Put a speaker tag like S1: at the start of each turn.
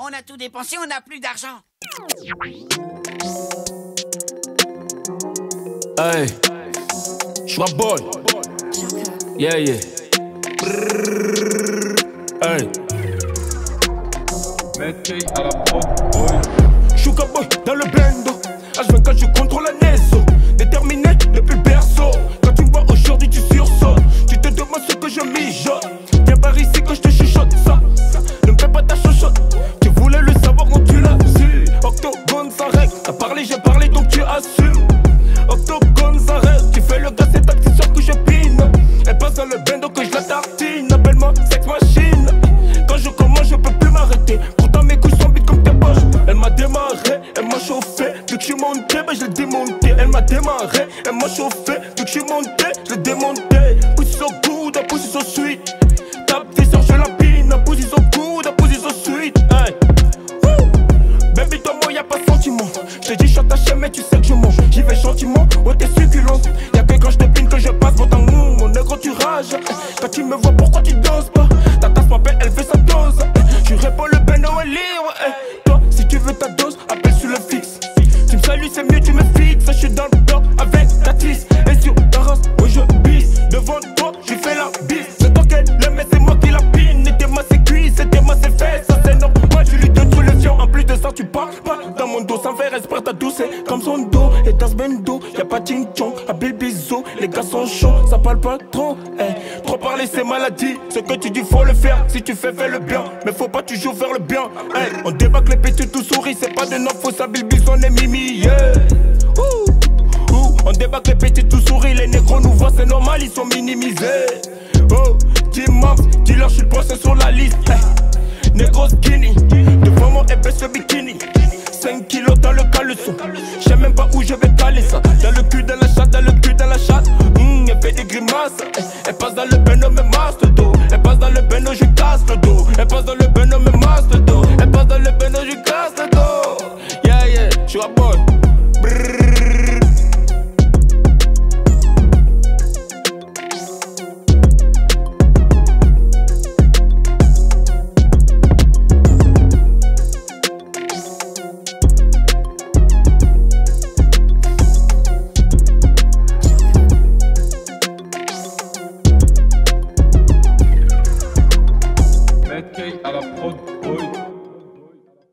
S1: On a tout dépensé, on n'a plus d'argent.
S2: Hey, Schwab boy. Yeah, yeah. Hey.
S3: Mettez à la boy.
S2: Dans le bendo. H24, je contrôle la NESO. Déterminé depuis le berceau. Quand tu me vois aujourd'hui, tu sursautes. Tu te demandes ce que je mijote. Viens par ici que je te chuchote ça. Ne me fais pas ta chochotte. Voulais le savoir quand tu l'as su. Octogone, règle. T'as parlé, j'ai parlé, donc tu assumes. Octogone, règle. Tu fais le gars, c'est ta petite soeur que je pine. Elle passe dans le bendo que je la tartine. Appelle-moi sex machine. Quand je commence, je peux plus m'arrêter. Pourtant, mes couilles sont vides comme tes poches. Elle m'a démarré, elle m'a chauffé. Vu que je suis monté, bah je l'ai démonté. Elle m'a démarré, elle m'a chauffé. Vu que je suis monté, je l'ai démonté. Position good, position sweet. Pas de sentiment. Dis, je suis attaché, mais tu sais que je mange. J'y vais gentiment, oh, t'es succulente. Y'a que quand je te pine que je passe ton mou. Mon négro, tu rages. Quand tu me vois, pourquoi tu danses pas? Ta tasse m'appelle, elle fait sa dose. Je réponds le beno, elle libre. Eh, Toi, si tu veux ta dose, appelle sur le fixe. Tu me salues, c'est mieux, tu me fixes. Je suis dans le douce. c'est Comme son dos, et dans ce bendo, y'a pas de chong. Appelle bisou, les gars sont chauds. Ça parle pas trop. eh. Trop parler, c'est maladie. Ce que tu dis, faut le faire. Si tu fais, fais le bien. Mais faut pas toujours faire le bien. eh. On débarque les petits tout souris. C'est pas de notre faute, ça on est mimi. Yeah. Ouh. On débarque les petits tout souris. Les négros nous voient, c'est normal, ils sont minimisés. Oh, Moms, dis-leur, je suis le sur la liste. eh. Négro skinny, 5 kilos dans le caleçon. Je sais même pas où je vais caler ça. Dans le cul, dans la chatte, dans le cul, dans la chatte. Mmh, elle fait des grimaces. Elle passe dans le beno, me masse le dos. Elle passe dans le beno, je casse le dos. Elle passe dans le beno, me masse le dos.